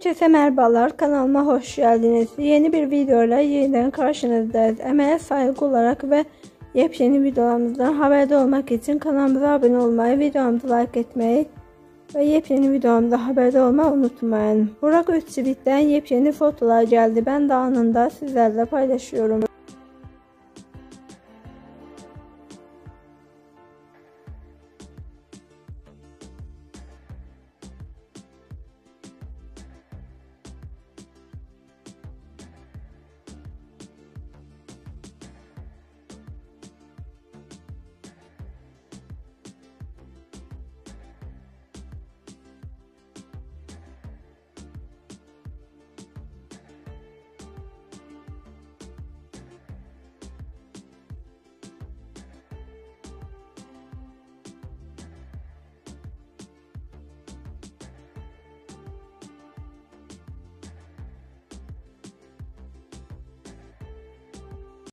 Herkese merhabalar kanalıma hoş geldiniz. Yeni bir videoyla yeniden karşınızdayız. Emeğe saygı olarak ve yepyeni videolarımızdan haberde olmak için kanalımıza abone olmayı, videomuzu like etmeyi ve yepyeni videomda haberde olmayı unutmayın. Burak Özçivit'ten yepyeni fotolar geldi. Ben de anında sizlerle paylaşıyorum.